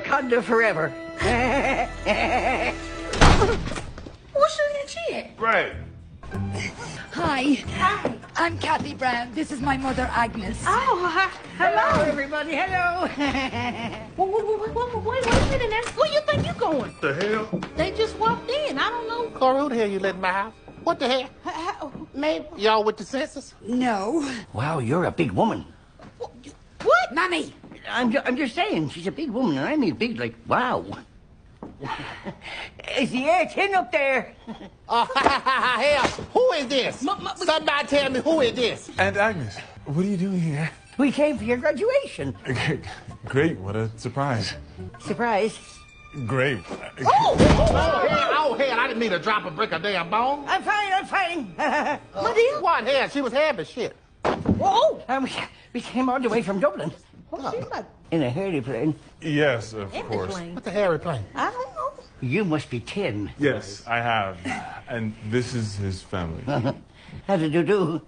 Wakanda forever. Who's shooting at Chad? Right. Hi. Hi. I'm Kathy Brown. This is my mother, Agnes. Oh, hi. Hello, everybody. Hello. Wait, wait, wait, wait, wait, wait a minute now. Where you think you're going? The hell? They just walked in. I don't know. Corey, who the hell you let in my house? What the hell? How- how- Maybe y'all with the census? No. Wow, you're a big woman. What? What? Mommy. I'm, ju- I'm just saying, she's a big woman, and I mean big, like, wow. Is the air tin up there? Oh, hell, who is this? Ma- ma- Somebody tell me who is this? Aunt Agnes, what are you doing here? We came for your graduation. Great, what a surprise. Surprise. Great. Oh, hell, oh, hell, I didn't mean to drop a brick of damn bone. I'm fine, I'm fine. My dear? What, hell, she was having shit. Whoa! Um, we, we came all the way from Dublin Oh, she's like in a heriplane. Yes, of in the course. plane. What's the Harry plane? I don't know. You must be 10. Yes, I have. And this is his family. How did you do?